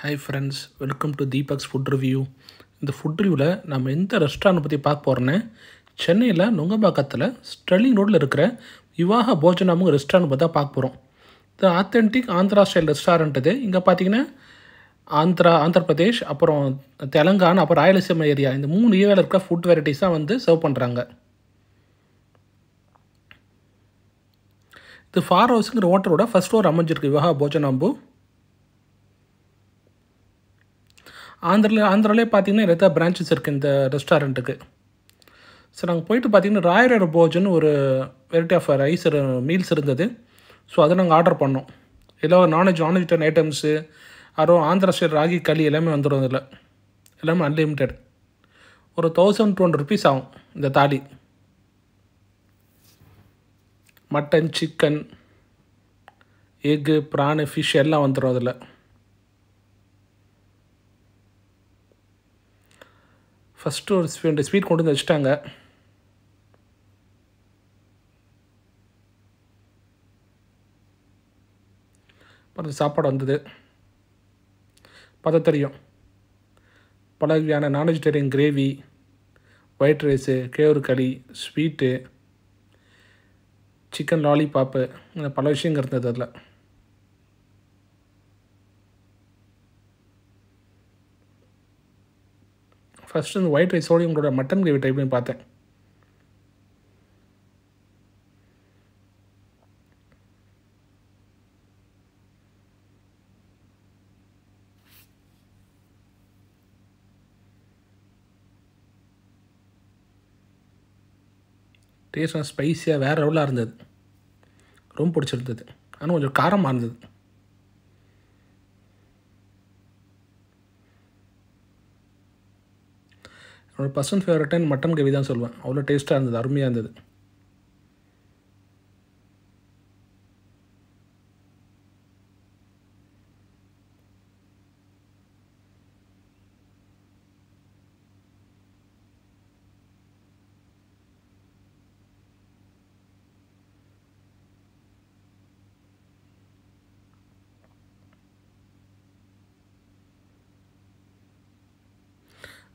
Hi friends welcome to Deepak's food review இந்த food ரிவ்யூவில் நம்ம எந்த ரெஸ்டாரண்ட் பற்றி பார்க்க போகிறோன்னு சென்னையில் நுங்கம்பாக்கத்தில் ஸ்டெர்லிங் ரோட்டில் இருக்கிற விவாக போஜனாமுங்க ரெஸ்டாரண்ட் பற்றி தான் பார்க்க போகிறோம் இது ஆத்தென்டிக் ஆந்திரா ஸ்டைல் ரெஸ்டாரண்ட் இது. இங்கே பார்த்தீங்கன்னா ஆந்திரா ஆந்திர பிரதேஷ் அப்புறம் தெலங்கானா அப்புறம் ராயலசீமா ஏரியா. இந்த மூணு ஏரியாவில் இருக்கிற ஃபுட் வெரைட்டிஸாக வந்து சர்வ் பண்ணுறாங்க இது ஃபார் ஹவுஸுங்கிற ஹோட்டலோட ஃபஸ்ட் ஃப்ளோர் அமைஞ்சிருக்கு. விவாக போஜனாம்பு ஆந்திரில் ஆந்திராலே பார்த்தீங்கன்னா நிறைய பிரான்ச்சஸ் இருக்குது இந்த ரெஸ்டாரண்ட்டுக்கு ஸோ நாங்கள் போயிட்டு பார்த்தீங்கன்னா ராயரோட போஜன் ஒரு வெரைட்டி ஆஃப் ரைஸ் மீல்ஸ் இருந்தது. ஸோ அதை நாங்கள் ஆர்டர் பண்ணோம். எல்லாம் நான்வெஜ் நான்வெஜிடன் ஐட்டம்ஸு அப்புறம் ஆந்திரா ஸ்டைல் ராகி களி எல்லாமே வந்துடும் இதில் எல்லாமே அன்லிமிட்டெட் ஒரு தௌசண்ட் டூ ஹண்ட்ரட் ருபீஸ் ஆகும் இந்த thali. Mutton chicken egg prawn fish எல்லாம் வந்துடும் அதில். ஃபஸ்ட்டு ஒரு ரெண்டு ஸ்வீட் கொண்டு வந்து வச்சுட்டாங்க. அப்புறம் சாப்பாடு வந்தது. பார்த்தா தெரியும். பல வகையான நான் வெஜிடேரியன் கிரேவி ஒயிட் ரைஸு கேவரு களி ஸ்வீட்டு சிக்கன் லாலிபாப்பு இந்த பல விஷயங்கள் இருந்தது அதில். ஃபஸ்ட்டு இந்த ஒயிட் ரைஸோடு உங்களோட மட்டன் கிரேவி ட்ரை பண்ணி பார்த்தேன். டேஸ்ட் ஸ்பைஸியாக வேறு லெவலாக இருந்தது. ரொம்ப பிடிச்சிருந்தது. ஆனால் கொஞ்சம் காரமாக இருந்தது. என்னோடய பர்சன்ட் ஃபேவரட்டாக மட்டன் கவி தான் சொல்லுவேன். அவ்வளோ டேஸ்ட்டாக இருந்தது அருமையாக இருந்தது.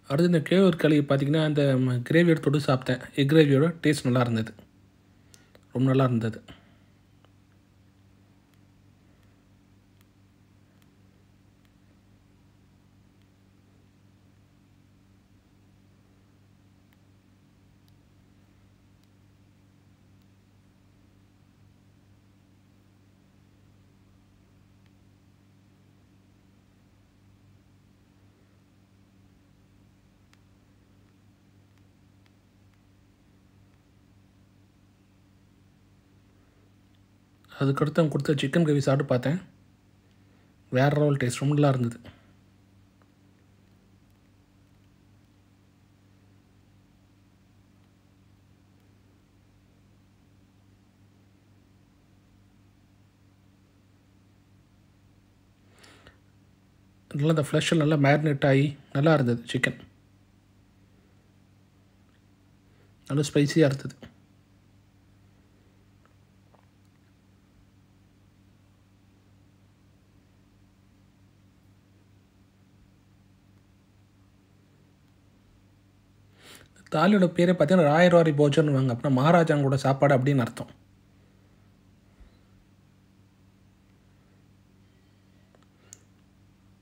அடுத்து இந்த கேவர் களி பார்த்திங்கன்னா அந்த கிரேவியோட தொட்டு சாப்பிட்டேன். எக் கிரேவியோட டேஸ்ட் நல்லா இருந்தது. ரொம்ப நல்லா இருந்தது. அதுக்கடுத்து அவங்க கொடுத்த சிக்கன் கவி சாப்பிட்டு பார்த்தேன். வேறு லெவல் டேஸ்ட் ரொம்ப நல்லா இருந்தது. நல்லா அந்த ஃப்ளஷில் நல்லா மேரினேட் ஆகி நல்லா இருந்தது சிக்கன் நல்லா ஸ்பைஸியாக இருந்தது. தாலியோட பேரே பார்த்தீங்கன்னா ராயர்வாரி போஜன் வாங்க. அப்படின்னா கூட சாப்பாடு அப்படின்னு அர்த்தம்.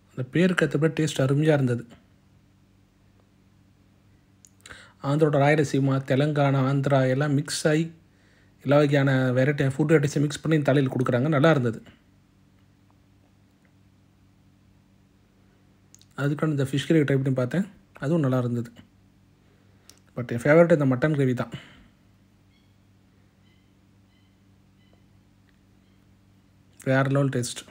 அந்த பேருக்கு ஏற்றபடி டேஸ்ட் அருமையாக இருந்தது. ஆந்திரோட ராயரசீமா தெலங்கானா ஆந்திரா எல்லாம் மிக்ஸ் ஆகி எல்லா வகையான வெரைட்டி ஃபுட் வெரைட்டிஸை மிக்ஸ் பண்ணி தலையில் கொடுக்குறாங்க. நல்லா இருந்தது. அதுக்கான இந்த ஃபிஷ் கறி ட்ரை பண்ணி பார்த்தேன். அதுவும் நல்லா இருந்தது. பட் என் ஃபேவரட் இந்த மட்டன் கிரேவி தான். வேறு லெவல் டேஸ்ட்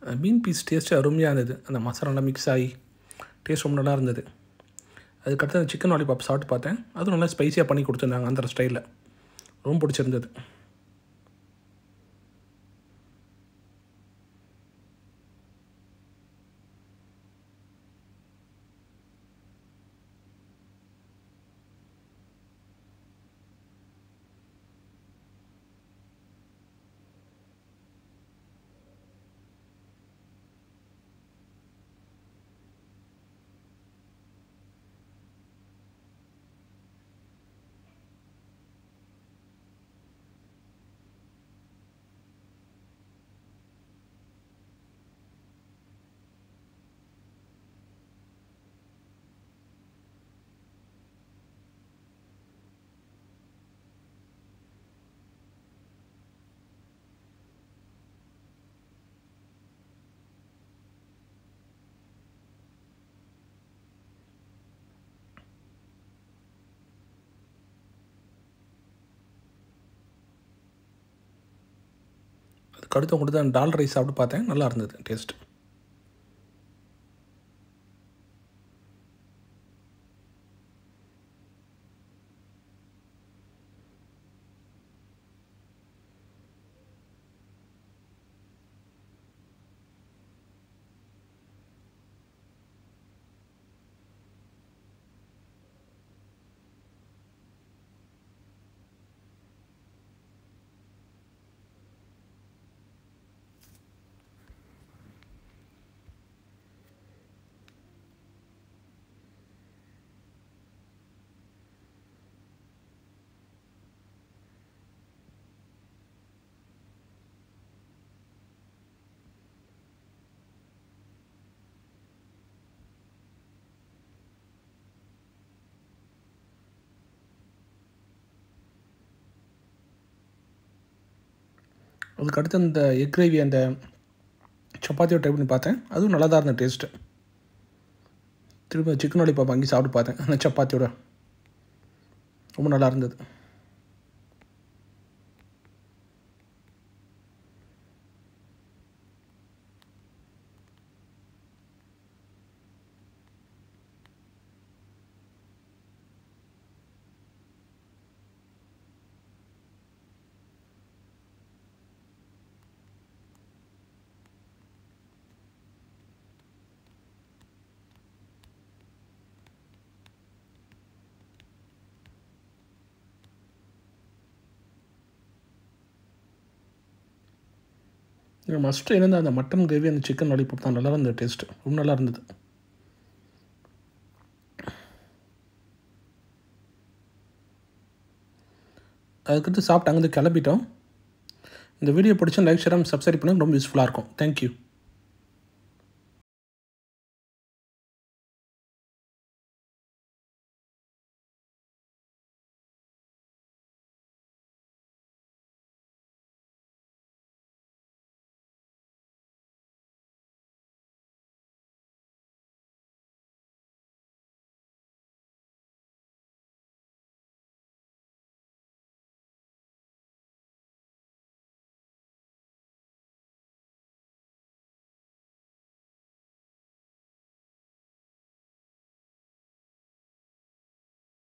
மீன் பீஸ் டேஸ்ட்டு அருமையாக இருந்தது. அந்த மசாலாலாம் மிக்ஸ் ஆகி டேஸ்ட் ரொம்ப நல்லா இருந்தது. அதுக்கடுத்து அந்த சிக்கன் லாலிபாப் சாப்பிட்டு பார்த்தேன். அதுவும் நல்லா ஸ்பைஸியாக பண்ணி கொடுத்துருந்தாங்க அந்த ஸ்டைலில் ரொம்ப பிடிச்சிருந்தது. அதுக்கு அடுத்து கொடுத்து டால் ரைஸ் சாப்பிட்டு பார்த்தேன். நல்லா இருந்தது. டேஸ்ட். அதுக்கு அடுத்து அந்த எக் கிரேவி அந்த சப்பாத்தியோட ட்ரை பண்ணி பார்த்தேன். அதுவும் நல்லா தான் இருந்தது டேஸ்ட்டு திரும்ப சிக்கன் லாலிபாப் வாங்கி சாப்பிட்டு பார்த்தேன். அந்த சப்பாத்தியோட. ரொம்ப நல்லா இருந்தது. இதில் மஸ்ட்டு இருந்த அந்த மட்டன் கிரேவி அந்த சிக்கன் லாலிபாப் தான். நல்லா இருந்தது டேஸ்ட்டு ரொம்ப நல்லா இருந்தது. அதுக்கடுத்து சாப்பிட்டு அங்கேருந்து கிளம்பிட்டோம். இந்த வீடியோ பிடிச்சா லைக் ஷேர் சப்ஸ்கிரைப் பண்ணுங்கள் ரொம்ப யூஸ்ஃபுல்லாக இருக்கும். தேங்க்யூ